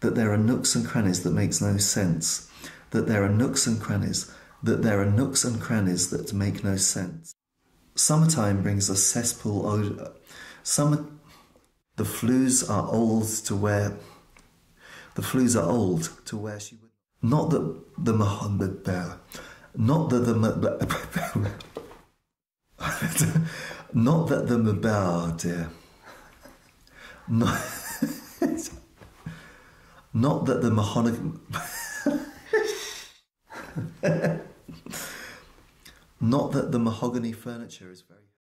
that there are nooks and crannies that makes no sense, that there are nooks and crannies, that there are nooks and crannies that make no sense. Summertime brings a cesspool odor. Summer, the flues are old to where, the flues are old to where she would. Not that the Muhammad bear, not that the not that the Mabel, dear. Not, not that the mahogany. not that the mahogany furniture is very.